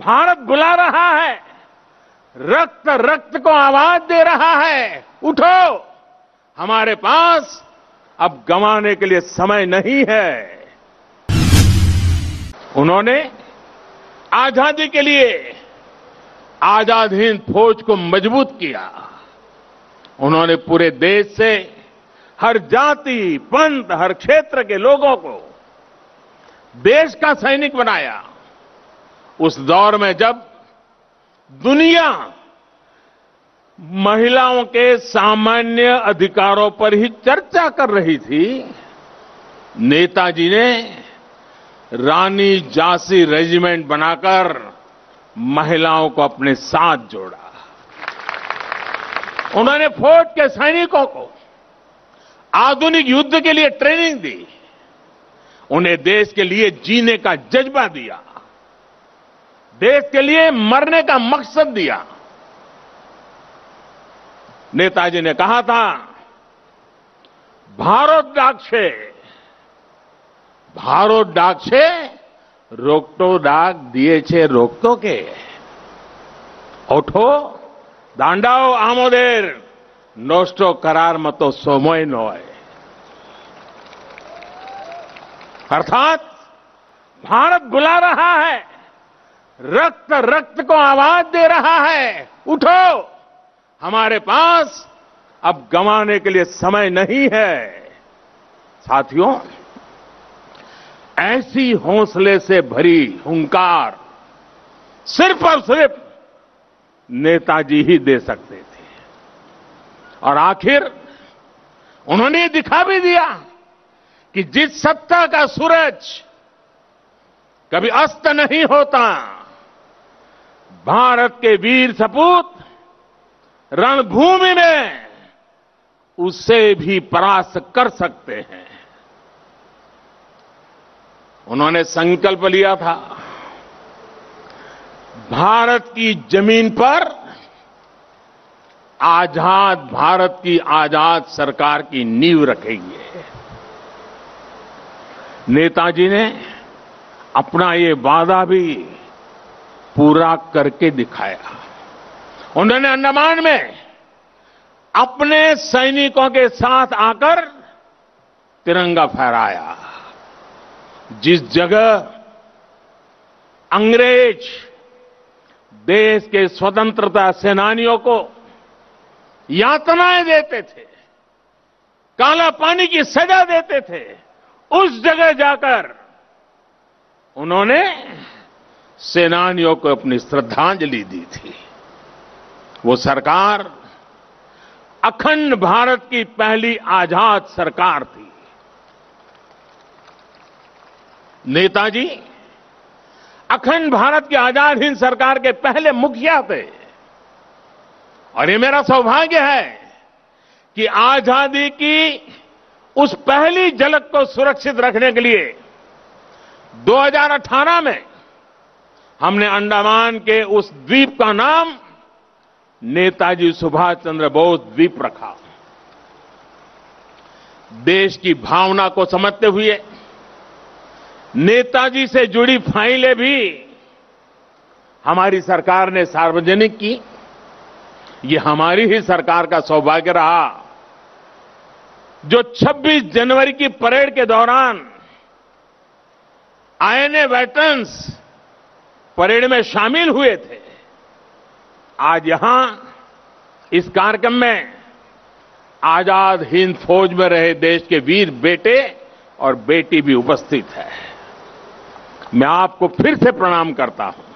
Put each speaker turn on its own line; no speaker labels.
भारत बुला रहा है। रक्त रक्त को आवाज़ दे रहा है। उठो। हमारे पास अब गंवाने के लिए समय नहीं है। उन्होंने आज़ादी के लिए आज़ाद हिंद फौज को मज़बूत किया। उन्होंने पूरे देश से हर जाति, पंथ, हर क्षेत्र के लोगों को देश का सैनिक बनाया। उस दौर में जब दुनिया महिलाओं के सामान्य अधिकारों पर ही चर्चा कर रही थी, नेताजी ने रानी झांसी रेजिमेंट बनाकर महिलाओं को अपने साथ जोड़ा। उन्होंने फौज के सैनिकों को आधुनिक युद्ध के लिए ट्रेनिंग दी। उन्हें देश के लिए जीने का जज्बा दिया। देश के लिए मरने का मकसद दिया नेताजी ने कहा था भारत डाक से ભારત ડાક છે રોકટો ડાક દિયે છે રોકતો કે ઓઠો દાંડાઓ આમોદેર નોસ્ટો કરાર મતો સોમોય નો अर्थात भारत बुला रहा है रक्त रक्त को आवाज़ दे रहा है। उठो। हमारे पास अब गंवाने के लिए समय नहीं है। साथियों, ऐसी हौसले से भरी हुंकार सिर्फ़ और सिर्फ़ नेताजी ही दे सकते थे। और आखिर उन्होंने दिखा भी दिया कि जिस सत्ता का सूरज कभी अस्त नहीं होता भारत के वीर सपूत रणभूमि में उससे भी परास्त कर सकते हैं। उन्होंने संकल्प लिया था, भारत की ज़मीन पर आज़ाद भारत की आज़ाद सरकार की नींव रखेंगे। नेताजी ने अपना ये वादा भी पूरा करके दिखाया। उन्होंने अंडमान में अपने सैनिकों के साथ आकर तिरंगा फहराया। जिस जगह अंग्रेज़ देश के स्वतंत्रता सेनानियों को यातनाएँ देते थे, काला पानी की सजा देते थे, उस जगह जाकर उन्होंने सेनानियों को अपनी श्रद्धांजलि दी थी। वो सरकार, अखंड भारत की पहली आज़ाद सरकार थी। नेताजी, अखंड भारत की आज़ाद हिंद सरकार के पहले मुखिया थे। और ये मेरा सौभाग्य है कि आज़ादी की उस पहली झलक को सुरक्षित रखने के लिए 2018 में हमने अंडमान के उस द्वीप का नाम नेताजी सुभाष चंद्र बोस द्वीप रखा। देश की भावना को समझते हुए नेताजी से जुड़ी फाइलें भी हमारी सरकार ने सार्वजनिक की। ये हमारी ही सरकार का सौभाग्य रहा। जो 26 जनवरी की परेड के दौरान आईएनए वेटरन्स परेड में शामिल हुए थे। आज यहाँ, इस कार्यक्रम में, आज़ाद हिंद फौज में रहे देश के वीर बेटे और बेटी भी उपस्थित है। मैं आपको फिर से प्रणाम करता हूँ।